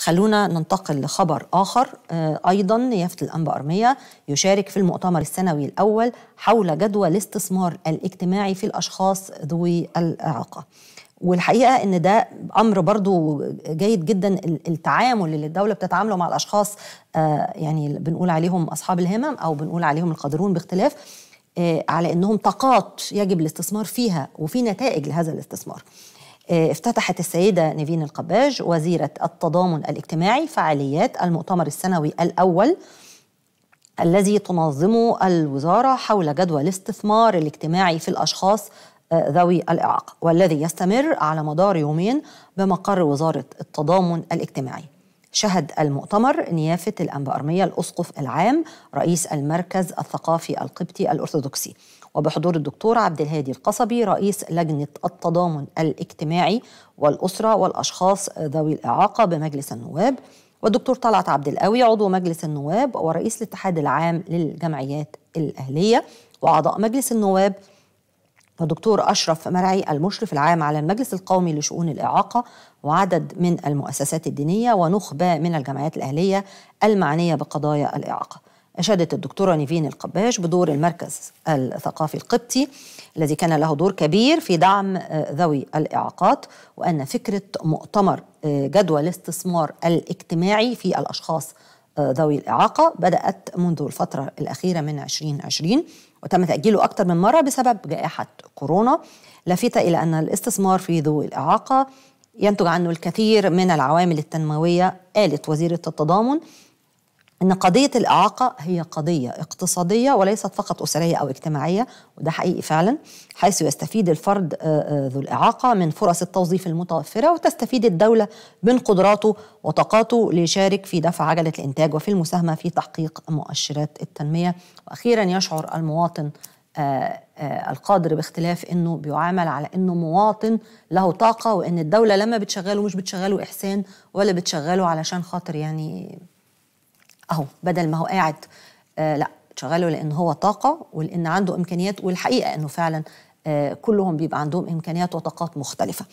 خلونا ننتقل لخبر آخر. أيضا نيافة الأنبا أرمية يشارك في المؤتمر السنوي الأول حول جدوى الاستثمار الاجتماعي في الأشخاص ذوي الإعاقة. والحقيقة أن ده أمر برضو جيد جدا التعامل اللي الدولة بتتعامله مع الأشخاص يعني بنقول عليهم أصحاب الهمم أو بنقول عليهم القادرون باختلاف على أنهم طاقات يجب الاستثمار فيها وفي نتائج لهذا الاستثمار. افتتحت السيدة نيفين القباج وزيرة التضامن الاجتماعي فعاليات المؤتمر السنوي الأول الذي تنظمه الوزارة حول جدوى الاستثمار الاجتماعي في الأشخاص ذوي الإعاقة والذي يستمر على مدار يومين بمقر وزارة التضامن الاجتماعي. شهد المؤتمر نيافة الأنبا أرمية الأسقف العام رئيس المركز الثقافي القبطي الأرثوذكسي. وبحضور الدكتور عبد الهادي القصبي رئيس لجنة التضامن الاجتماعي والأسرة والأشخاص ذوي الإعاقة بمجلس النواب. والدكتور طلعت عبد القوي عضو مجلس النواب ورئيس الاتحاد العام للجمعيات الأهلية وأعضاء مجلس النواب. ودكتور أشرف مرعي المشرف العام على المجلس القومي لشؤون الإعاقة وعدد من المؤسسات الدينية ونخبة من الجمعيات الأهلية المعنية بقضايا الإعاقة. أشادت الدكتورة نيفين القباش بدور المركز الثقافي القبطي الذي كان له دور كبير في دعم ذوي الإعاقات وأن فكرة مؤتمر جدوى الاستثمار الاجتماعي في الأشخاص ذوي الإعاقة بدأت منذ الفترة الأخيرة من 2020 وتم تأجيله أكثر من مرة بسبب جائحة كورونا لافتة إلى أن الاستثمار في ذوي الإعاقة ينتج عنه الكثير من العوامل التنموية قالت وزيرة التضامن. إن قضية الإعاقة هي قضية اقتصادية وليست فقط أسرية أو اجتماعية وده حقيقي فعلا حيث يستفيد الفرد ذو الإعاقة من فرص التوظيف المتوفرة وتستفيد الدولة من قدراته وطاقاته ليشارك في دفع عجلة الإنتاج وفي المساهمة في تحقيق مؤشرات التنمية. وأخيرا يشعر المواطن القادر باختلاف إنه بيعامل على إنه مواطن له طاقة وإن الدولة لما بتشغله مش بتشغله إحسان ولا بتشغله علشان خاطر يعني أهو بدل ما هو قاعد آه لا شغاله لأن هو طاقة ولأن عنده إمكانيات والحقيقة إنه فعلا آه كلهم بيبقى عندهم إمكانيات وطاقات مختلفة.